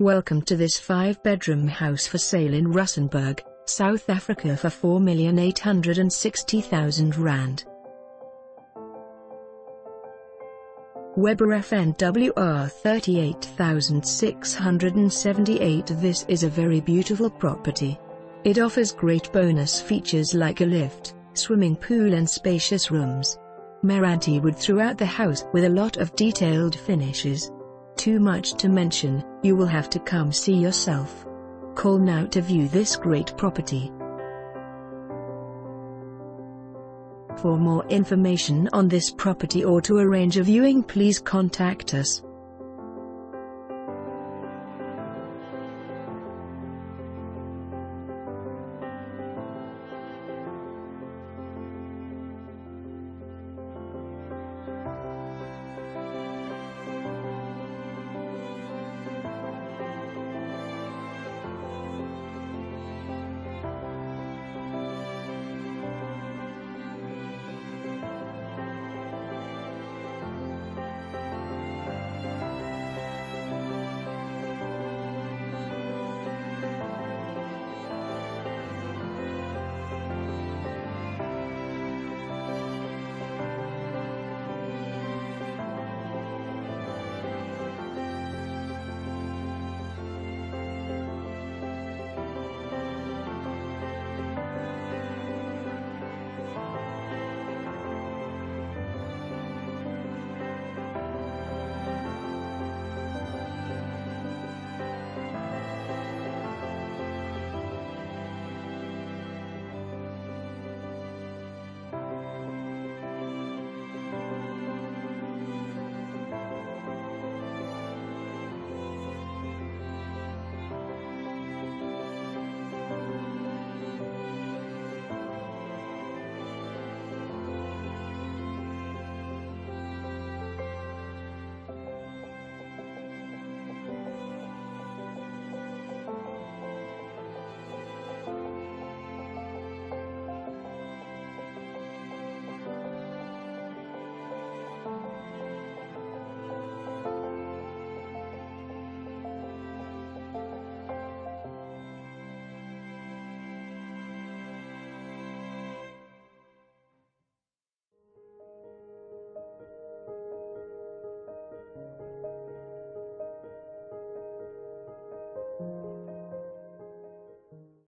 Welcome to this 5-bedroom house for sale in Rustenburg, South Africa for 4,860,000 rand. Web ref NWR 38678 This is a very beautiful property. It offers great bonus features like a lift, swimming pool and spacious rooms. Meranti wood throughout the house with a lot of detailed finishes. Too much to mention, you will have to come see yourself. Call now to view this great property. For more information on this property or to arrange a viewing please contact us.